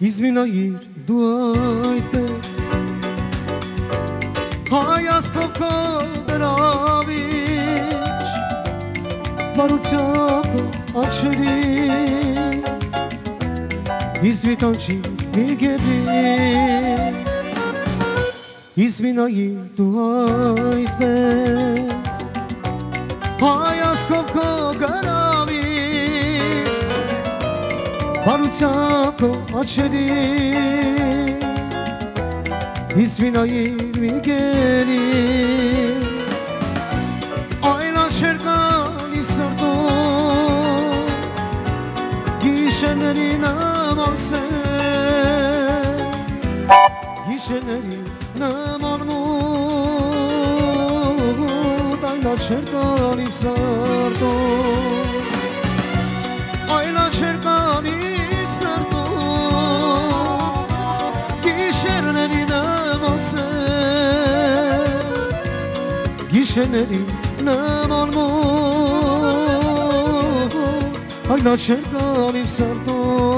Իզմինայիր դու այդպես Հայասկով քո գրավիչ Բարությամբ աչերի Իզմիտանչի մի գերի Իզմինայիր դու այդպես Հայասկով քո Բարությամբ քո աչերի Իսմինայիր մի գերի Այլ աչեր կան իմ սրտում Գիշերների նամասեր Գիշերների նման մուտ Այլ աչեր կան իմ սրտում Գիշերների նման մոտ Այլ աչեր կան իմ սրտում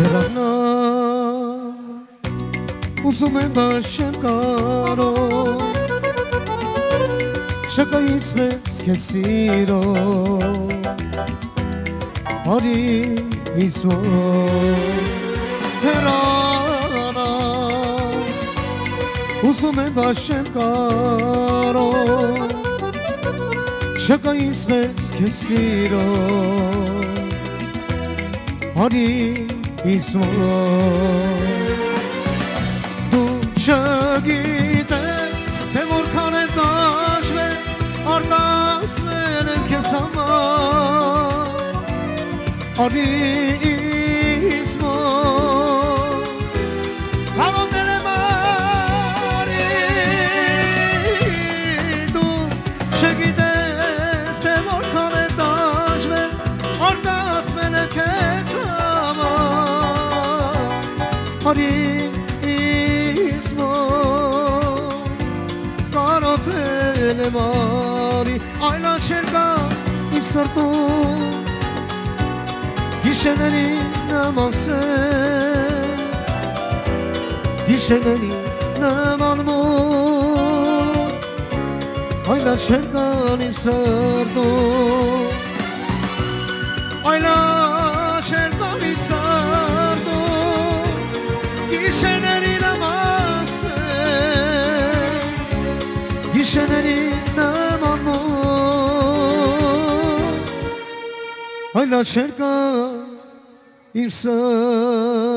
Հեռանա Ուզում եմ բայց չեմ կարող Շակայից մեզ քեզ սիրո Արի իզոր Հեռանա Ուզում եմ բայց չեմ կարող Շակայից մեզ քեզ սիրո Արի izvolom Duce gidec te vorcan e dashme Ardas menem ke sama Արի իզ մոտ Կարոտել եմ արի Այլ աչեր կա իմ սրտում Գիշերների նման սեր Գիշերների նման մոտ Այլ աչեր կան իմ սրտում Այլ մոտ Այլ աչեր կան իմ սրտում